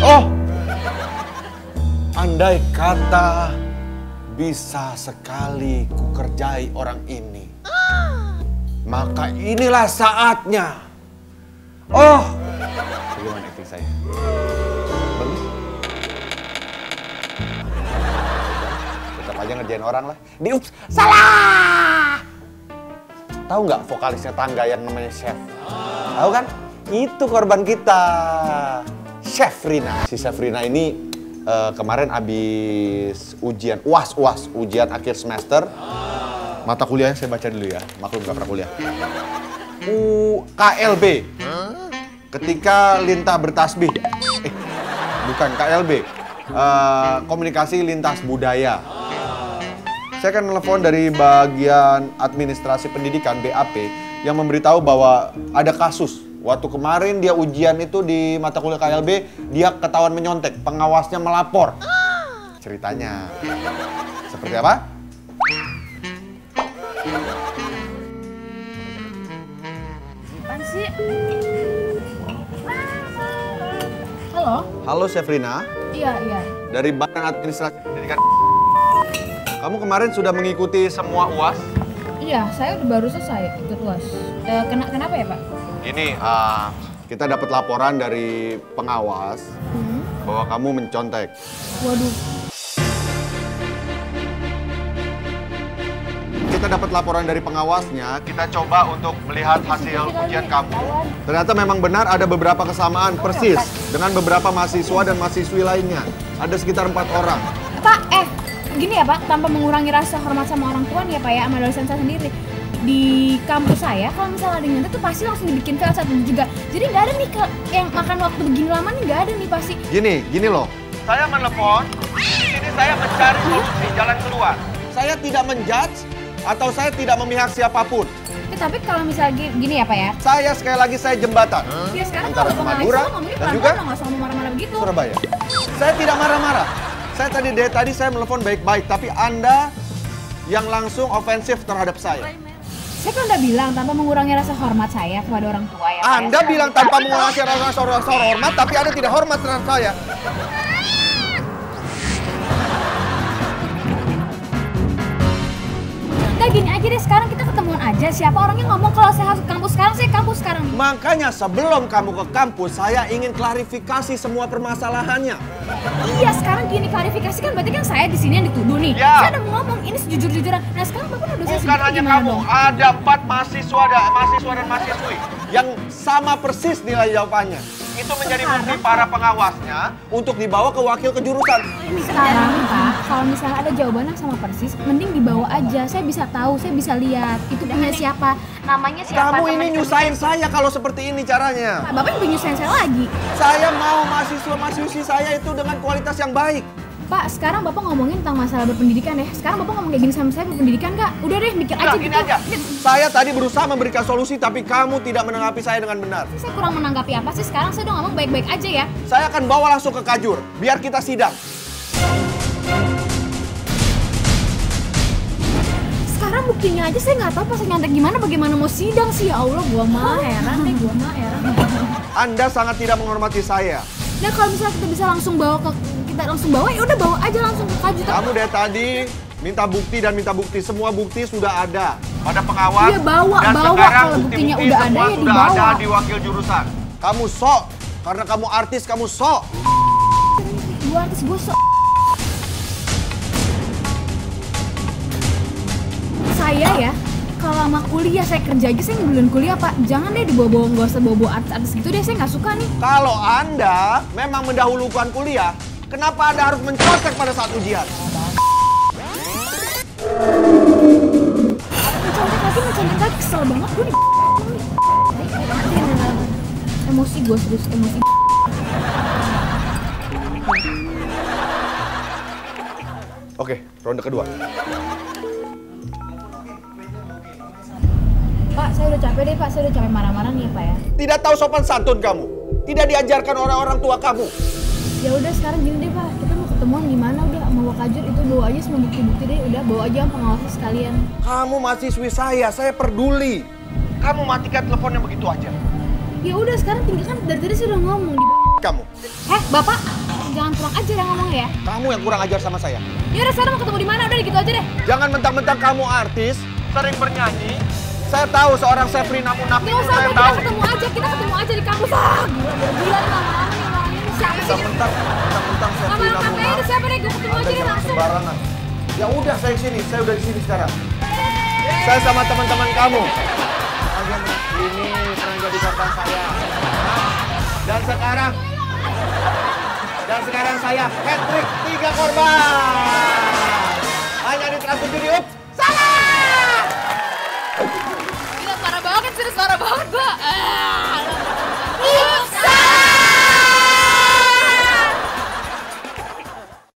Oh, andai kata bisa sekali kukerjai orang ini, maka inilah saatnya. Oh, bagaimana acting saya? Bagus. Tetap aja ngerjain orang lah. Diups, salah. Tahu nggak vokalisnya tangga yang namanya Chef? Tahu kan? Itu korban kita. Chef Rina. Si Chef Rina ini eh, kemarin habis ujian UAS, UAS, ujian akhir semester. Mata kuliahnya saya baca dulu ya, maklum gak pernah kuliah. UKLB. Ketika lintah bertasbih. Eh, bukan KLB. Eh, komunikasi lintas budaya. Saya akan telepon dari bagian administrasi pendidikan BAP yang memberitahu bahwa ada kasus. Waktu kemarin dia ujian itu di mata kuliah KLB, dia ketahuan menyontek, pengawasnya melapor. Ceritanya seperti apa? Apaan sih? Halo? Halo Sefrina, Iya, iya. dari Badan Administrasi Pendidikan. Kamu kemarin sudah mengikuti semua UAS? Iya, saya udah baru selesai ikut UAS. Eh, kena, kenapa ya, Pak? Ini ah, kita dapat laporan dari pengawas Hmm. bahwa kamu mencontek. Waduh, Kita dapat laporan dari pengawasnya, kita coba untuk melihat hasil ujian kamu. Ternyata memang benar ada beberapa kesamaan persis dengan beberapa mahasiswa dan mahasiswi lainnya. Ada sekitar empat orang. Pak, eh, gini ya Pak, tanpa mengurangi rasa hormat sama orang tua nih ya Pak ya, sama dosen saya sendiri. Di kampus saya, kalau misalnya ada yang tuh pasti langsung dibikin file satu juga. Jadi nggak ada nih ke, yang makan waktu begini lama nih nggak ada nih pasti. Gini, gini loh. Saya menelepon, di sini saya mencari solusi jalan keluar. Saya tidak menjudge atau saya tidak memihak siapa pun. Eh, tapi kalau misalnya gi- gini ya Pak ya, Saya sekali lagi saya jembatan. ya sekarang Antara kalau Madura dan juga nggak usah marah-marah begitu. Surabaya. Saya tidak marah-marah. Saya tadi dari tadi saya menelepon baik-baik, tapi Anda yang langsung ofensif terhadap saya. Saya kan udah bilang tanpa mengurangi rasa hormat saya kepada orang tua ya. Ya. Anda bilang tanpa mengurangi rasa rasa hormat, tapi Anda tidak hormat terhadap saya. Gini aja deh sekarang kita ketemuan aja siapa orangnya ngomong kalau saya harus ke kampus sekarang saya ke kampus sekarang. Makanya sebelum kamu ke kampus, saya ingin klarifikasi semua permasalahannya. Iya sekarang gini klarifikasi kan berarti kan saya di sini yang dituduh nih. Ya. Saya udah ngomong ini sejujur-jujuran. Nah sekarang bapak nuduh saya Bukan hanya kamu, dong? ada empat mahasiswa, ada mahasiswa dan mahasiswi yang sama persis nilai jawabannya. Itu menjadi bukti para pengawasnya untuk dibawa ke wakil kejurusan. Sekarang Pak, kalau misalnya ada jawabannya sama persis, mending dibawa aja. Saya bisa tahu, saya bisa lihat. Itu punya siapa, namanya siapa. Kamu ini nyusahin saya kalau seperti ini caranya. Pak, Bapak juga nyusahin saya lagi. Saya mau mahasiswa-mahasiswi saya itu dengan kualitas yang baik. Pak, sekarang Bapak ngomongin tentang masalah berpendidikan ya. Sekarang Bapak ngomong kayak gini sama saya berpendidikan nggak? Udah deh, mikir aja gitu. aja. Saya tadi berusaha memberikan solusi, tapi kamu tidak menanggapi saya dengan benar. Saya kurang menanggapi apa sih? Sekarang saya udah ngomong baik-baik aja ya. Saya akan bawa langsung ke Kajur, biar kita sidang. Sekarang buktinya aja saya nggak tahu pas nyontek gimana, bagaimana mau sidang sih ya Allah. Gua mah heran deh, gua mah heran. Anda sangat tidak menghormati saya. Nah kalau misalnya kita bisa langsung bawa ke kita langsung bawa ya udah bawa aja langsung ke kaju. Kamu dari tadi minta bukti dan minta bukti. Semua bukti sudah ada pada pengawas. Iya, bawa, dan bawa. sekarang Kalau buktinya bukti-bukti udah ada, ya sudah dibawa. ada di wakil jurusan. Kamu sok, karena kamu artis, kamu sok. Gua artis gua so Saya ya kalau sama kuliah saya kerja aja saya ngebelin kuliah pak jangan deh dibawa-bawa nggak usah bawa-bawa artis-artis gitu deh saya nggak suka nih Kalau Anda memang mendahulukan kuliah, kenapa Anda harus mencontek pada saat ujian? lagi lagi kesel banget gue nih emosi gue serius emosi Oke, ronde kedua. pak saya udah capek deh pak saya udah capek marah-marah nih ya pak ya Tidak tahu sopan santun kamu. Tidak diajarkan oleh orang tua kamu. Ya udah sekarang gini deh pak kita mau ketemuan di mana udah mau kajur itu bawa aja semua bukti-bukti deh udah bawa aja sama pengawasnya sekalian Kamu mahasiswi saya, saya peduli. Kamu matikan teleponnya begitu aja. ya udah sekarang tinggal kan dari tadi saya udah ngomong di kamu. Heh, Bapak, jangan kurang ajar yang ngomong ya. Kamu yang kurang ajar sama saya. Ya udah sekarang mau ketemu di mana? Udah gitu aja deh. Jangan mentang-mentang kamu artis, sering bernyanyi. Saya tahu seorang Gak itu usah, saya tahu. kita ketemu aja. Kita ketemu aja di kampus. Ah, gila, gila, gila Mentang-mentang, mentang-mentang Sefrina Lama-lama ini Munafik. siapa deh? Gue ketemu aja deh langsung. sembarangan. Ya udah saya sini, saya udah di sini sekarang. Saya sama teman-teman kamu. Kalian ini pernah jadi korban saya. Dan sekarang dan sekarang saya hat trick tiga korban. Hanya di Trans Judi